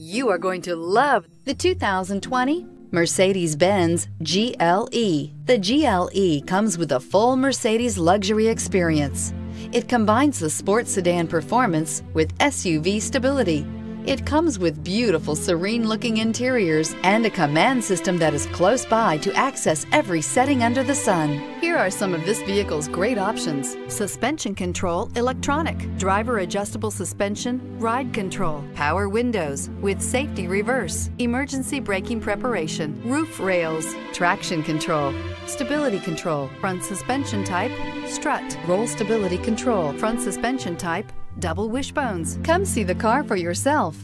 You are going to love the 2020 Mercedes-Benz GLE. The GLE comes with a full Mercedes luxury experience. It combines the sports sedan performance with SUV stability it comes with beautiful, serene-looking interiors and a command system that is close by to access every setting under the sun. Here are some of this vehicle's great options. Suspension control, electronic, driver adjustable suspension, ride control, power windows with safety reverse, emergency braking preparation, roof rails, traction control, stability control, front suspension type, strut, roll stability control, front suspension type, double wishbones. Come see the car for yourself.